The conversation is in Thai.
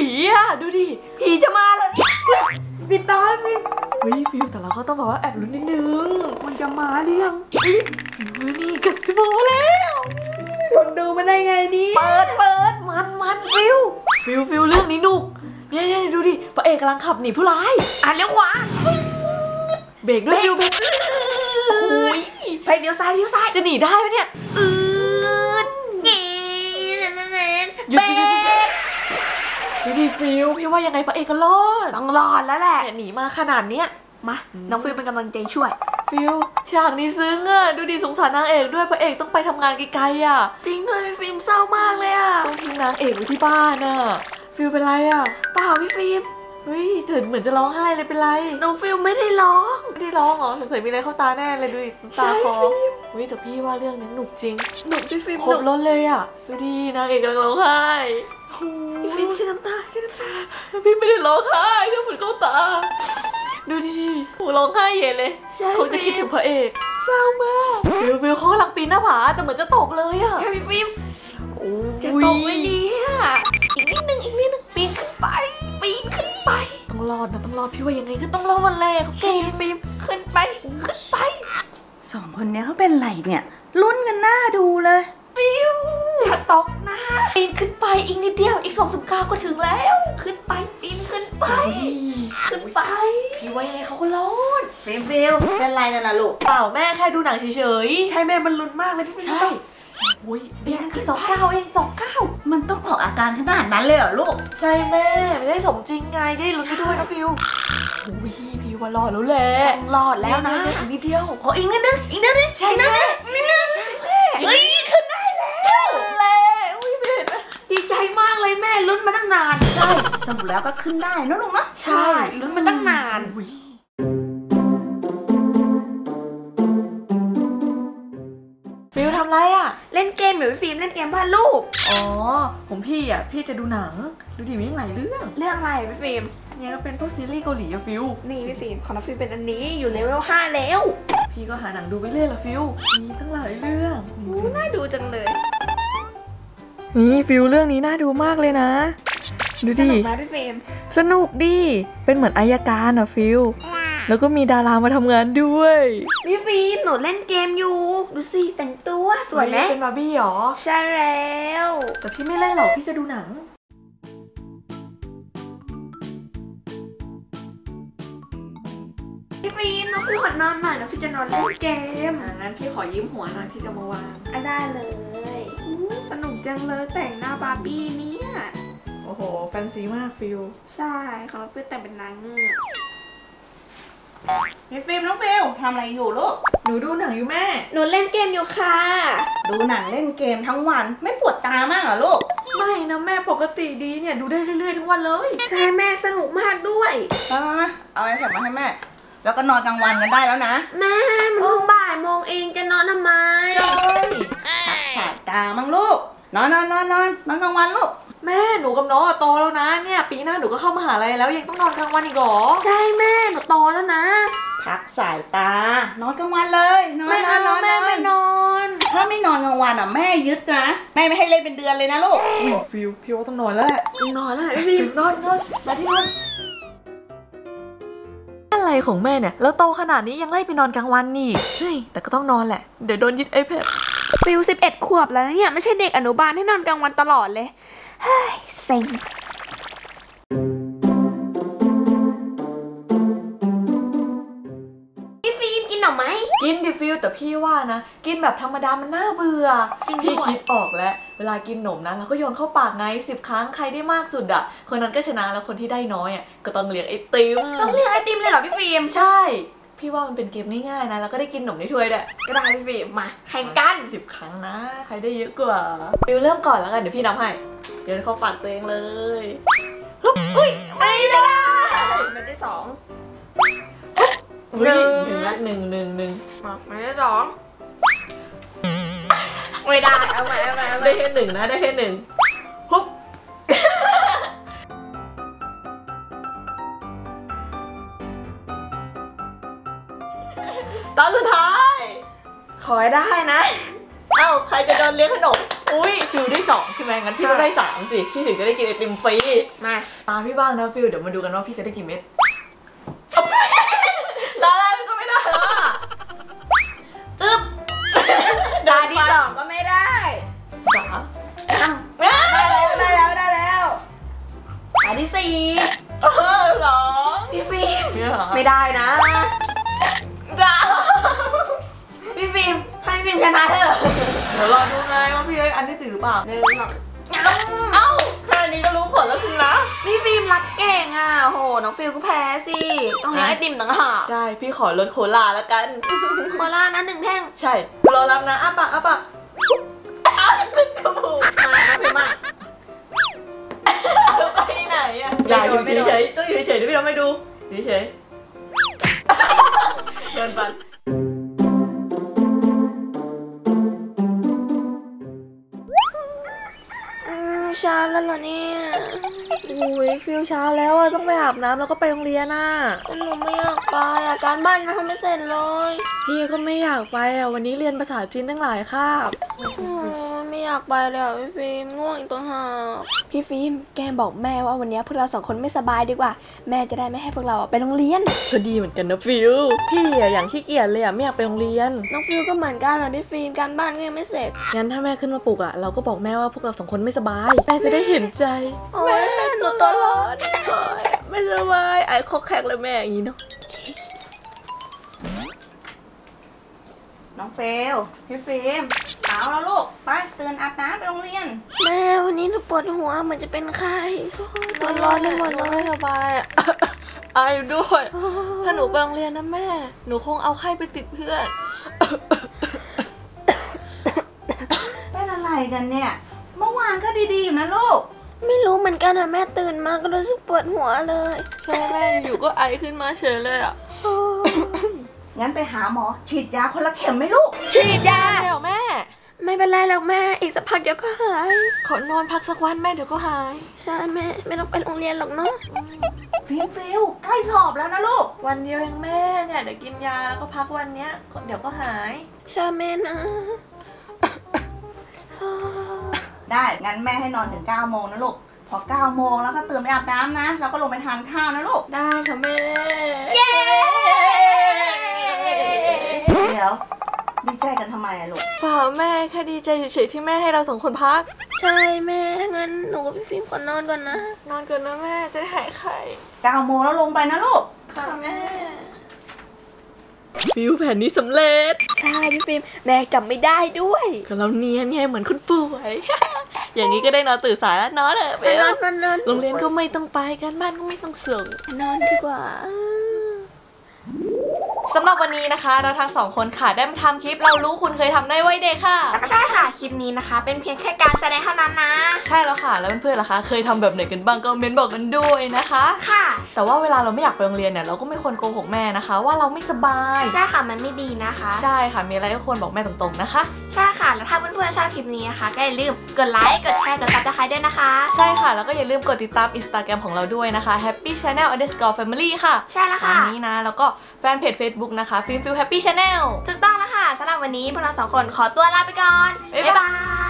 ผีอะดูดิผีจะมาแล้วเนี่ยปิดตาฟิล์มเฮ้ยฟิวแต่เราก็ต้องแบบว่าแอบลุ้นนิดนึง มันจะมาหรือยังฟิวนี่เกับจะมาแล้วคนดูมาได้ไงนี่เปิดเปิดมันมันฟิวฟิวฟิวเรื่องนี้หนุกเนี่ยเนี่ยดูดิพระเอกกำลังขับหนีผู้ร้ายอะเลี้ยวขวาเบรกด้วยฟิวเบรกโอ้ยไปเลี้ยวซ้ายเลี้ยวซ้ายจะหนีได้ไหมเนี่ยอืดเงี้ยหยุดหยุดหยุดหยุ ดดูดิฟิวพี่ว่ายังไงพระเอกก็รอดต้องรอดแล้วแหละเนี่ยหนีมาขนาดเนี้ยมาน้องฟิล์มเป็นกำลังใจช่วย ฟิวฉากนี้ซึ้งอะดูดิสงสารนางเอกด้วยพระเอกต้องไปทำงานไกลๆอะ จริงด้วยพี่ฟิล์มเศร้ามากเลยอะต้องทิ้งนางเอกไว้ที่บ้านอะ ฟิวเป็นไรอะเปล่าพี่ฟิล์มเฮ้ยเถิดเหมือนจะร้องไห้เลยเป็นไร น้องฟิล์มไม่ได้ร้อง ไม่ได้ร้องเหรอสงสัยมีอะไรเข้าตาแน่เลยดูดิน้ำตาใช่คอฟิล์ม เฮ้ยแต่พี่ว่าเรื่องนี้หนุกจริงหนุกพี่ฟิล์มครบรสเลยอะดูดินางเอกกำลังร้องไห้พี่ฟิล์มใช้น้ำตาใช้น้ำตาพี่ไม่ได้ร้องไห้แค่ฝุ่นเข้าตา ดูดิโหร้องไห้ใหญ่เลยใช่คงจะคิดถึงพระเอกเศร้ามากฟิวฟิวเขากำลังปีนหน้าผาแต่เหมือนจะตกเลยอะแค่พี่ฟิล์มโอ้ยจะตกเลยเนี่ยอีกนิดนึงอีกนิดนึงปีนขึ้นไป ปีนขึ้นไป ต้องรอดนะต้องรอดพี่ว่ายังไงก็ต้องรอดแหละเขาใช่เก่งพี่ฟิล์มขึ้นไปขึ้นไป สองคนเนี้ยเขาเป็นไรเนี่ยลุ้นกันน่าดูเลยฟิวถ้าตกนะปีนขึ้นไปอีกนิดเดียวอีกสองสามก้าวก็ถึงแล้ว ขึ้นไปปีนขึ้นไปเฮ้ยขึ้นไปพี่ว่ายังไงเขาก็รอดฟิลฟิลเป็นไรกันล่ะลูกเปล่าแม่แค่ดูหนังเฉยๆใช่แม่มันลุ้นมากเลยพี่ฟิล์มใช่โอ้ยเบียนคือสองก้าวเองสองก้าวมันต้องออกอาการขนาดนั้นเลยเหรอลูก ใช่แม่ไม่ได้สมจริงไงจะได้ลุ้นไปด้วยนะฟิวโอ้ยพี่ว่ารอดแล้วแหละต้องรอดแล้วนะอีกนิดเดียวโอ้อีกนิดนึงอีกนิดนึงใช่แม่อีกนิดนึงเฮ้ยขึ้นได้แล้วแล้อุ้ยไม่เห็นไหมดีใจมากเลยแม่ลุ้นมาตั้งนานใช่สรุปแล้วก็ขึ้นได้นะลูกเนาะใช่ลุ้นมาตั้งนานอุ๊ยฟิวทำไรอะ เล่นเกมเหมือนพี่ฟิล์มเล่นเกมบ้านลูกอ๋อผมพี่อะพี่จะดูหนัง ดูดิมีหลายเรื่อง เรื่องอะไรพี่ฟิล์ม เนี่ยก็เป็นพวกซีรีส์เกาหลีอะฟิว นี่พี่ฟิล์มของน้องฟิล์มเป็นอันนี้อยู่เลเวล5แล้ว พี่ก็หาหนังดูไปเรื่อยละฟิว มีตั้งหลายเรื่องอู้น่าดูจังเลย นี่ฟิวเรื่องนี้น่าดูมากเลยนะ ดูดิสนุกไหมพี่ฟิล์มสนุกดิ เป็นเหมือนอัยการอะฟิว แล้วก็มีดารามาทำงานด้วย พี่ฟิล์มหนูเล่นเกมอยู่ ดูสิแต่งตัวสวยไหมเป็นบาร์บี้หรอ ใช่แล้ว แต่พี่ไม่เล่นหรอกพี่จะดูหนัง น้องฟิล์มขอนอนหน่อยน้องฟิล์มจะนอนเล่นเกมอ่างั้นพี่ขอยิ้มหัวหน่อยพี่จะมาวางอะได้เลยอู้สนุกจังเลยแต่งหน้าบาร์บี้เนี่ย โอ้โห แฟนซีมากฟิวใช่ของน้องฟิล์มแต่งเป็นนางเงือกพี่ฟิล์มน้องฟิลทำอะไรอยู่ลูก หนูดูหนังอยู่แม่ หนูเล่นเกมอยู่ค่ะ ดูหนังเล่นเกมทั้งวันไม่ปวดตามากเหรอลูก ไม่นะแม่ปกติดีเนี่ยดูได้เรื่อยๆทั้งวันเลย ใช่แม่สนุกมากด้วย มามามาเอาไอ้แผ่นมาให้แม่ แล้วก็นอนกลางวันกันได้แล้วนะ แม่มันเพิ่งบ่ายโมงเองจะนอนทำไมพักสายตามั่งลูก นอนนอนนอนนอนนอนกลางวันลูก แม่หนูกับน้องอะโตแล้วนะเนี่ย ปีหน้าหนูก็เข้ามหาลัยแล้วยังต้องนอนกลางวันอีกเหรอใช่แม่หนูโตแล้วนะพักสายตา นอนกลางวันเลยนอนไม่นอเอานนอนแม่นอไม่นนอน ถ้าไม่นอนกลางวันอะแม่ยึดนะแม่ไม่ให้เล่นเป็นเดือนเลยนะลูกอุ้ยฟิวพี่ว่าต้องนอนแล้วแหละ นอนแล้วพี่ฟิวนอนนอนมาที่นอน อะไรของแม่เนี่ย แล้วโตขนาดนี้ยังไล่ไปนอนกลางวันนี่เฮ้ยแต่ก็ต้องนอนแหละ เดี๋ยวโดนยึดไอแพดฟิลสิบเอ็ดขวบแล้วนะเนี่ย ไม่ใช่เด็กอนุบาลที่นอนกลางวันตลอดเลย เฮ้ย เซ็ง กินดิฟิวส์แต่พี่ว่านะ กินแบบธรรมดามันน่าเบื่อจริงด้วยพี่คิดออกแล้ว เวลากินหนมนะเราก็โยนเข้าปากไงสิบครั้งใครได้มากสุดอะคนนั้นก็ชนะแล้วคนที่ได้น้อยอะก็ต้องเลี้ยงไอติมต้องเรียกไอติมเลยเหรอพี่ฟิล์มใช่ พี่ว่ามันเป็นเกมง่ายๆนะแล้วก็ได้กินหนมในถ้วยด้วยก็ได้พี่ฟิล์มมาแข่งกันสิบครั้งนะ ใครได้เยอะกว่าฟิวเริ่มก่อนแล้วกันเดี๋ยวพี่นับให้โยนเข้าปากตัวเองเลยฮึบอุ้ยไม่ได้ ยหนึ่งละหนึ่งหนึ่งหนึ่งมาไม่ได้สองไม่ได้เอาใหม่เอาใหม่เอาใหม่ได้แค่หนึ่งนะได้แค่หนึ่งฮุบตอนสุดท้าย ขอให้ได้นะ เอ้าใครจะโดนเลี้ยงขนม อุ้ยฟิวได้สองใช่ไหมงั้นพี่ต้องได้สามสิ พี่ถึงจะได้กินไอติมฟรี มา ตามพี่บ้างนะฟิวเดี๋ยวมาดูกันว่าพี่จะได้กี่เม็ด ฟิล์มให้พี่ฟิล์มชนะเถอะเดี๋ยวรอดูไงว่าพี่ได้อันที่สี่หรือเปล่าหนึ่งสองเอ้าแค่นี้ก็รู้ผลแล้วสินะพี่ฟิล์มรับเก่งอะโหน้องฟิวส์ก็แพ้สิต้องเลี้ยงไอติมต่างหากใช่พี่ขอรสโคล่าแล้วกัน โคล่านะหนึ่งแท่ง ใช่รอรับนะอ้าปากอ้าปากอ้าวขึ้นจมูกมาน้องฟิล์มมาไปไหนอะอย่าอยู่เฉยๆต้องอยู่เฉยๆเดี๋ยวพี่เราไม่ดูอยู่เฉยๆเดินปั ช้าแล้วเหรอเนี่ยอุ้ยฟิลเช้าแล้วอะต้องไปอาบน้ำแล้วก็ไปโรงเรียนน่ะหนูไม่อยากไปอะการบ้านยังทำไม่เสร็จเลย พี่ก็ไม่อยากไปอะวันนี้เรียนภาษาจีนตั้งหลายคาบ อืมไม่อยากไปเลยอะพี่ฟิล์มง่วงอีกต่างหากพี่ฟิล์มแกบอกแม่ว่าวันนี้พวกเราสองคนไม่สบายดีกว่า แม่จะได้ไม่ให้พวกเราอะไปโรงเรียนก็ดีเหมือนกันนะฟิวส์พี่อะอย่างขี้เกียจเลยอะไม่อยากไปโรงเรียน น้องฟิวส์ก็เหมือนกันแหละพี่ฟิล์มการบ้านก็ยังไม่เสร็จงั้นถ้าแม่ขึ้นมาปลุกอะเราก็บอกแม่ว่าพวกเราสองคนไม่สบายแม่จะได้เห็นใจโอ้ยหนูตัวร้อนไม่สบายไอค่อกแค่กเลยแม่อย่างนี้เนาะน้องฟิวส์พี่ฟิล์ม เช้าแล้วลูก ไปตื่นอาบน้ำไปโรงเรียน แม่วันนี้หนูปวดหัวเหมือนจะเป็นไข้ตัวร้อนไปหมดเลยไม่สบายอะไอด้วย ถ้าหนูไปโรงเรียนนะแม่ หนูคงเอาไข้ไปติดเพื่อนเป็นอะไรกันเนี่ย เมื่อวานก็ดีๆอยู่นะลูก ไม่รู้เหมือนกันอะแม่ตื่นมาก็รู้สึกปวดหัวเลย ใช่แม่อยู่ๆก็ไอขึ้นมาเฉยเลยอะงั้นไปหาหมอ ฉีดยาคนละเข็มไหมลูก ฉีดยาเดี๋ยวแม่ ไม่เป็นไรหรอกแม่ อีกสักพักเดี๋ยวก็หาย ขอนอนพักสักวันแม่เดี๋ยวก็หาย ใช่แม่ ไม่ต้องไปโรงเรียนหรอกเนาะฟิล์มฟิลใกล้สอบแล้วนะลูก วันเดียวเองแม่เนี่ยเดี๋ยวกินยาแล้วก็พักวันเนี้ย เดี๋ยวก็หาย ใช่แม่นะ ได้ งั้นแม่ให้นอนถึง9โมงนะลูก พอ9โมงแล้วก็ตื่นไปอาบน้ำนะ แล้วก็ลงไปทานข้าวนะลูก ได้ค่ะแม่ เย้ เดี๋ยวดี ใจกันทำไมอะลูก เปล่าแม่แค่ดีใจเฉยๆที่แม่ให้เราสองคนพัก ใช่แม่ ถ้างั้นหนูกับพี่ฟิล์มขอนอนก่อนนะ นอนก่อนนะแม่จะได้หายไข้9โมงแล้วลงไปนะลูก ค่ะแม่ ฟิวส์แผนนี้สำเร็จใช่พี่ฟิล์มแม่จับไม่ได้ด้วยก็เราเนียนไงเหมือนคนป่วย อย่างนี้ก็ได้นอนตื่นสายแล้วนอนเถอะไปเบลนอนนอนนอนโรงเรียนก็ไม่ต้องไปการบ้านก็ไม่ต้องส่งนอนดีกว่า สำหรับวันนี้นะคะ เราทั้งสองคนค่ะได้มาทำคลิปเรารู้คุณเคยทำในวัยเด็กค่ะ ใช่ค่ะ คลิปนี้นะคะ เป็นเพียงแค่การแสดงเท่านั้นนะ ใช่แล้วค่ะ แล้วเพื่อนๆล่ะคะ เคยทำแบบไหนกันบ้าง comment บอกกันด้วยนะคะ ค่ะ แต่ว่าเวลาเราไม่อยากไปโรงเรียนเนี่ยเราก็ไม่ควรโกหกแม่นะคะ ว่าเราไม่สบาย ใช่ค่ะ มันไม่ดีนะคะ ใช่ค่ะ มีอะไรก็ควรบอกแม่ตรงๆนะคะ ใช่ค่ะ แล้วถ้าเพื่อนๆชอบคลิปนี้นะคะ ก็อย่าลืมกดไลค์ กดแชร์ กด subscribe ด้วยนะคะ ใช่ค่ะ แล้วก็อย่าลืมกดติดตามอินสตาแกรมของเราด้วยนะคะ Happy Channel underscore family ค่ะ ใช่แล้วตาค่ะมนี้นะ แล้วก็แฟนเพจ Facebook นะคะ Film Feel Happy Channel ถูกต้องแล้วค่ะสำหรับวันนี้พวกเราสองคนขอตัวลาไปก่อนบ๊ายบายบ๊ายบาย